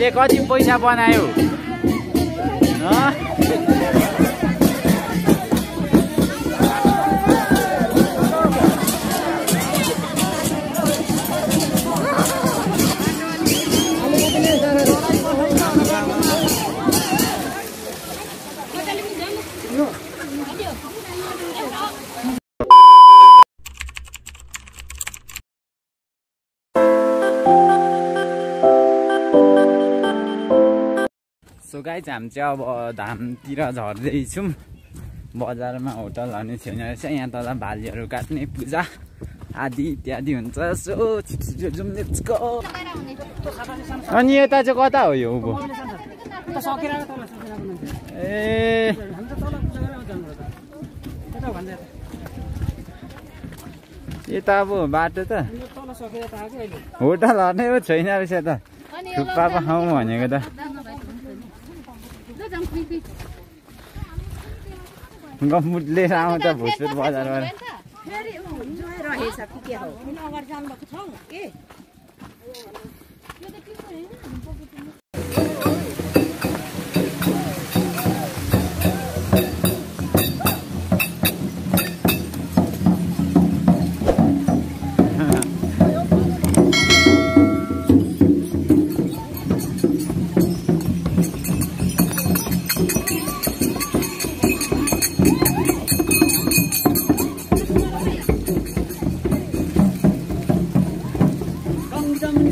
भाइले कति पैसा बनायो? सो गाई चाहिँ हामी चाहिँ अब धामतिर झर्दैछौँ। बजारमा होटलहरू छैन रहेछ यहाँ तल भालीहरू काट्ने पूजा आदि इत्यादि हुन्छ। सो छिटो जाउँ। अनि यता चाहिँ कता हो यो उँभो? ए। यता अब बाटो त। होटलहरू नै पो छैन रहेछ त। थुक्पा पो खाउँ भनेको त। गम्मुट लिएर आउँछ भोजपुर बजारबाट रहेछ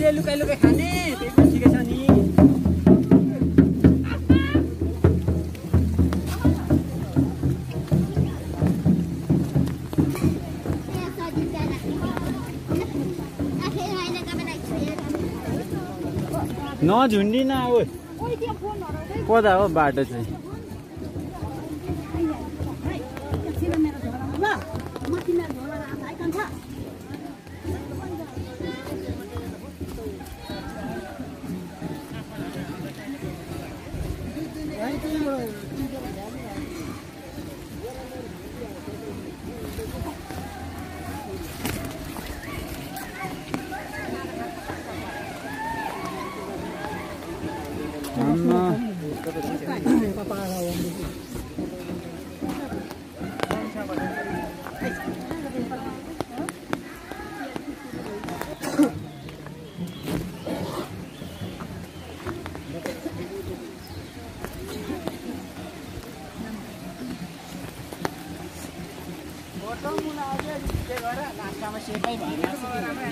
कि के हो अगाडि जानुभएको छौ के मुन्जे लुकाइ लुकाइ खाने त्यही पनि ठिकै छ नि नझुन्डिन अब कता हो बाटो चाहिँ Dari.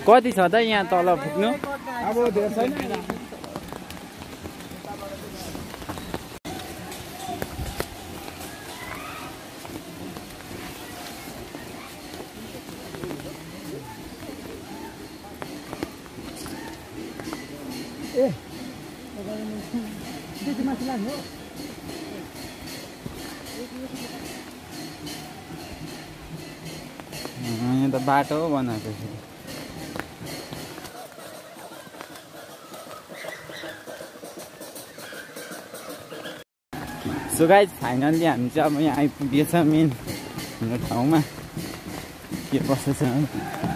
कति छ त यहाँ तल पुग्नु अब बाटो पो बनाएको सो गाइज फाइनल्ली हामी चाहिँ अब यहाँ आइपुगेछ मेन हाम्रो ठाउँमा। के कसो छ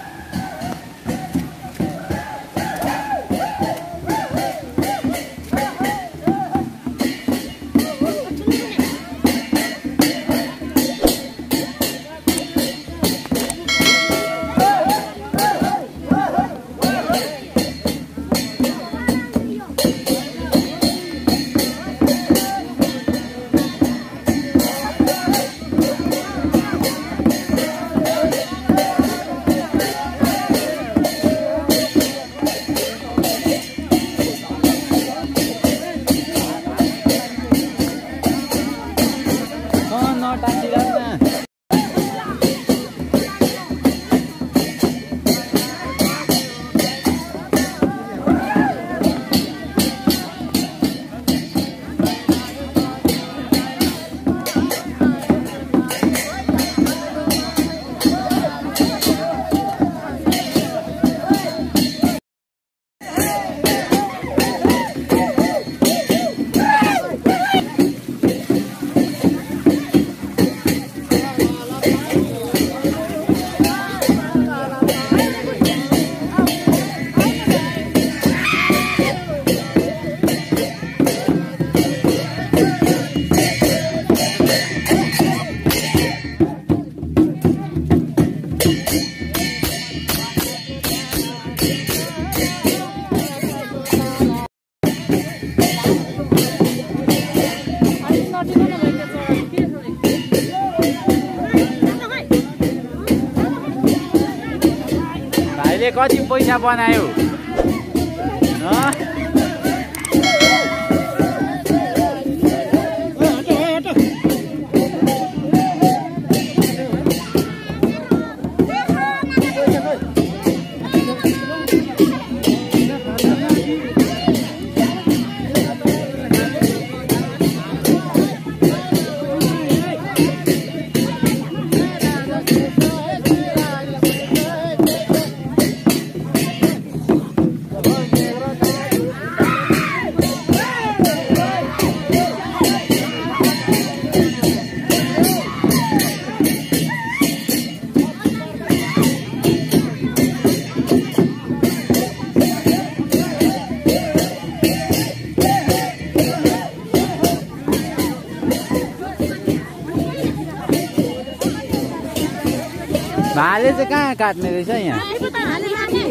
कति पैसा बनायौ? चाहिँ कहाँ काट्ने रहेछ यहाँ?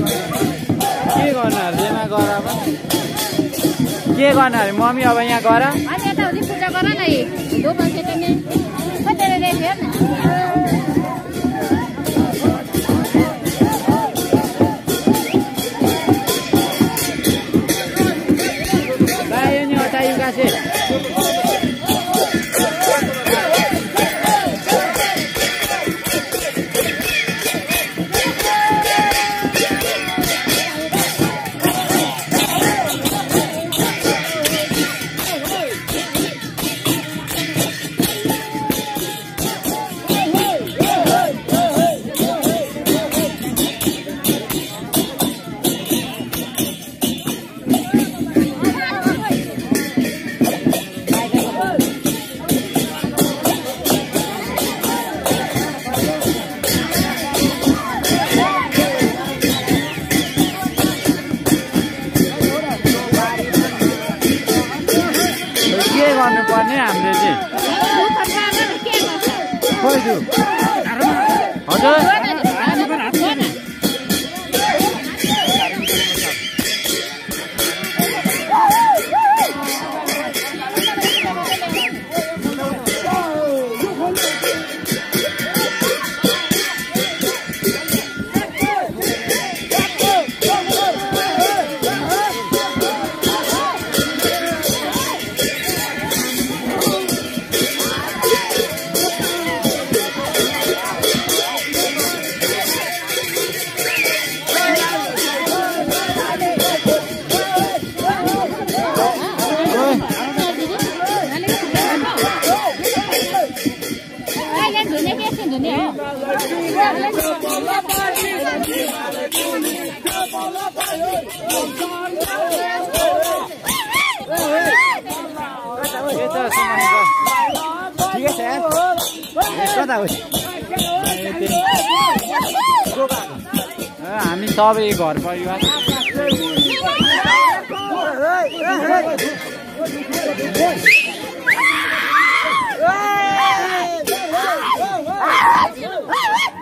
के गर्नु अरे यहाँ गर अब। के गर्नु अरे मम्मी अब यहाँ गर। हामीले चाहिँ। हजुर। ए, हामी सबै घर परिवार कहाँ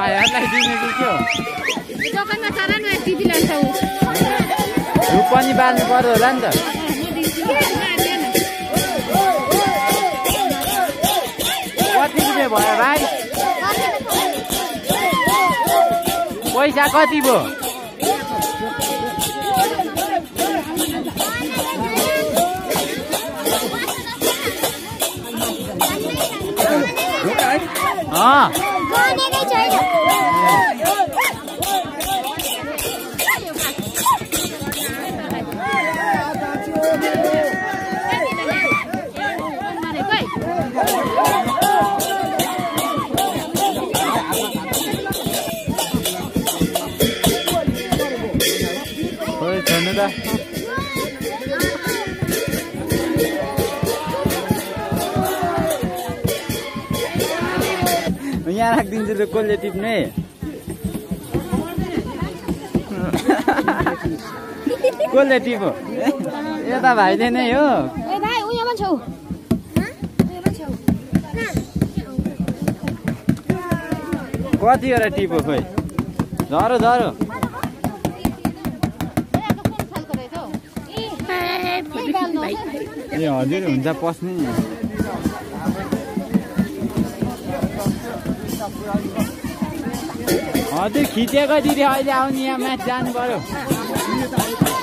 भाइहरूलाई दिने कि के हो दोकानमा सारा नयाँ दिदी लान्छ ऊ धुप पनि बाल्नु पर्यो होला नि त कति रुपियाँ भयो भाइ पैसा कति भयो अँ गनेकै छैन हेर्नु त यहाँ राखिदिन्छु त कसले टिप्ने? कसले टिप्यो यता भाइले नै हो। कतिवटा टिप्यो खोइ? झरो झरो। ए हजुर हुन्छ पस्ने। हजुर खिचेको दिदी अहिले आउने यहाँ म्याच जानु पर्यो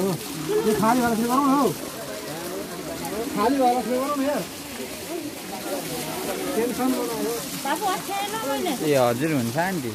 छिटो यो खाली वाला गरौँ न हौ। खाली वाला फेरि गरौँ न यार टेन्सन बाबु अप्ठ्यारो मैले ए हजुर हुन्छ आन्टी